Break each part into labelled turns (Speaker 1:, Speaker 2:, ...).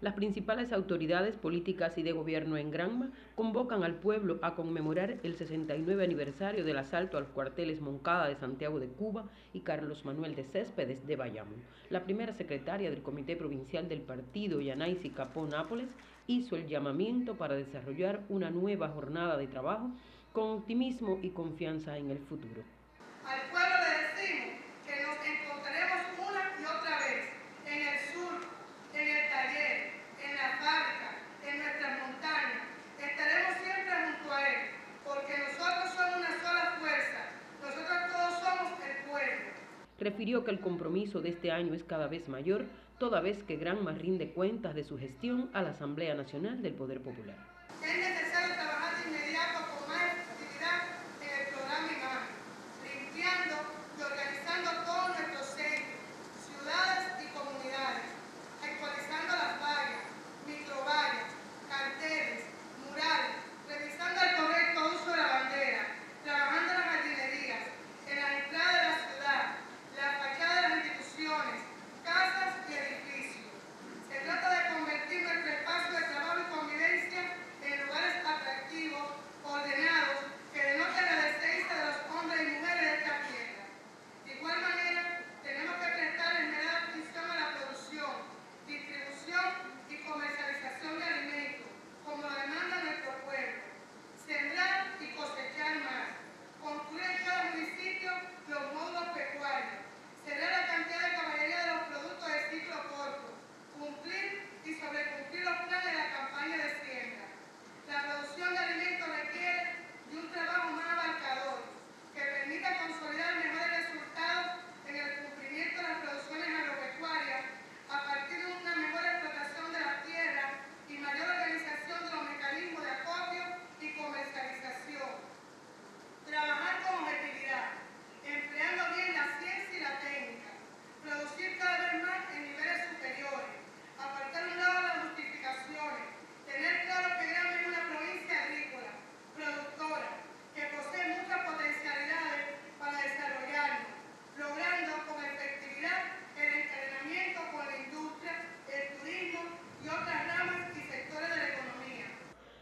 Speaker 1: las principales autoridades políticas y de gobierno en Granma convocan al pueblo a conmemorar el 69 aniversario del asalto a los cuarteles Moncada de Santiago de Cuba y Carlos Manuel de Céspedes de Bayamo. La primera secretaria del Comité Provincial del Partido, Yanaisi Capó Nápoles, hizo el llamamiento para desarrollar una nueva jornada de trabajo con optimismo y confianza en el futuro. refirió que el compromiso de este año es cada vez mayor, toda vez que Granma rinde cuentas de su gestión a la Asamblea Nacional del Poder Popular.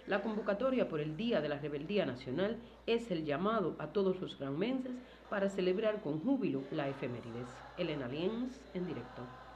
Speaker 1: La convocatoria por el Día de la Rebeldía Nacional es el llamado a todos los granmenses para celebrar con júbilo la efemérides. Elena Lienz, en directo.